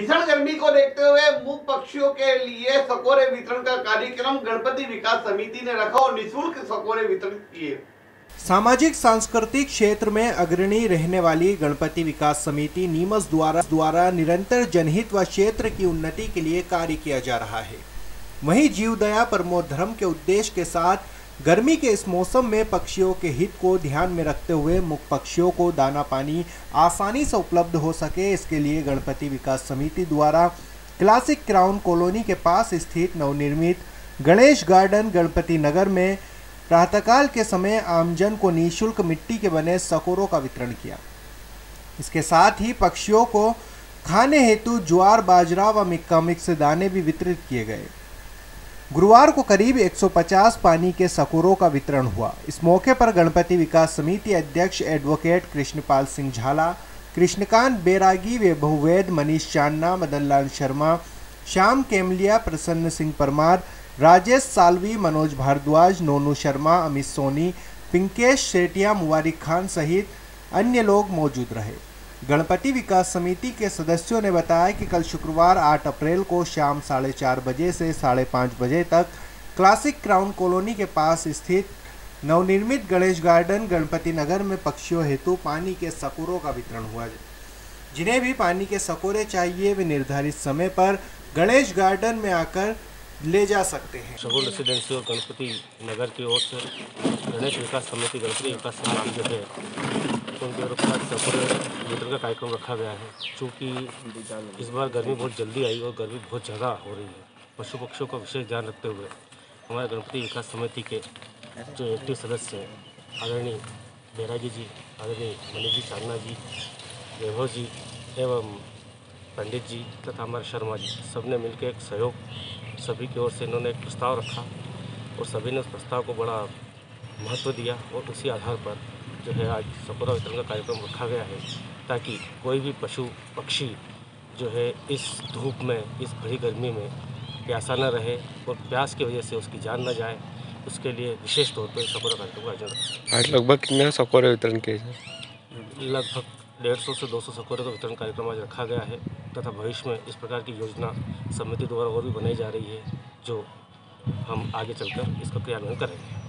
भीषण गर्मी को देखते हुए मूक पक्षियों के लिए सकोरे वितरण का कार्यक्रम गणपति विकास समिति ने रखा और निशुल्क सकोरे वितरण किए। सामाजिक, सांस्कृतिक क्षेत्र में अग्रणी रहने वाली गणपति विकास समिति नीमस द्वारा द्वारा निरंतर जनहित व क्षेत्र की उन्नति के लिए कार्य किया जा रहा है। वहीं जीवदया परमो धर्म के उद्देश्य के साथ गर्मी के इस मौसम में पक्षियों के हित को ध्यान में रखते हुए मुख पक्षियों को दाना पानी आसानी से उपलब्ध हो सके, इसके लिए गणपति विकास समिति द्वारा क्लासिक क्राउन कॉलोनी के पास स्थित नवनिर्मित गणेश गार्डन गणपति नगर में प्रातःकाल के समय आमजन को निःशुल्क मिट्टी के बने सकोरों का वितरण किया। इसके साथ ही पक्षियों को खाने हेतु ज्वार, बाजरा व मिक्का मिक्स दाने भी वितरित किए गए। गुरुवार को करीब 150 पानी के सकोरों का वितरण हुआ। इस मौके पर गणपति विकास समिति अध्यक्ष एडवोकेट कृष्णपाल सिंह झाला, कृष्णकांत बेरागी वे बहुवैद मनीष चांदना मदनलाल शर्मा, श्याम केमलिया, प्रसन्न सिंह परमार, राजेश सालवी, मनोज भारद्वाज, नोनू शर्मा, अमित सोनी, पिंकेश सेठिया मुबारिक खान सहित अन्य लोग मौजूद रहे। गणपति विकास समिति के सदस्यों ने बताया कि कल शुक्रवार 8 अप्रैल को शाम साढ़े चार बजे से साढ़े पाँच बजे तक क्लासिक क्राउन कॉलोनी के पास स्थित नवनिर्मित गणेश गार्डन गणपति नगर में पक्षियों हेतु पानी के सकोरों का वितरण हुआ। जिन्हें भी पानी के सकोरे चाहिए, वे निर्धारित समय पर गणेश गार्डन में आकर ले जा सकते हैं। शगुन रेसिडेंसी और गणपति नगर की ओर से गणेश विकास समिति, गणपति विकास समिति जो है उनके तरफ़ का सफ़र वितरण का कार्यक्रम रखा गया है। क्योंकि इस बार गर्मी बहुत जल्दी आई और गर्मी बहुत ज़्यादा हो रही है, पशु पक्षियों का विशेष ध्यान रखते हुए हमारे गणपति विकास समिति के जो एक्टिव सदस्य हैं, आदरणीय बैरागी जी, आदरणीय मनीष जी चांदना जी, वैभव जी एवं पंडित जी तथा हमारे शर्मा जी सबने मिलकर एक सहयोग सभी की ओर से इन्होंने एक प्रस्ताव रखा और सभी ने उस प्रस्ताव को बड़ा महत्व दिया और उसी आधार पर जो है आज सकोरा वितरण का कार्यक्रम रखा गया है ताकि कोई भी पशु पक्षी जो है इस धूप में इस भरी गर्मी में प्यासा न रहे और प्यास की वजह से उसकी जान न जाए उसके लिए विशेष तौर पर सकोरा कार्यक्रम का आयोजन आज लगभग कितने सकोरे वितरण किए लगभग डेढ़ सौ से दो सौ सकोरे का वितरण कार्यक्रम आज रखा गया है तथा भविष्य में इस प्रकार की योजना समिति द्वारा और भी बनाई जा रही है जो हम आगे चलकर इसका क्रियान्वयन करेंगे।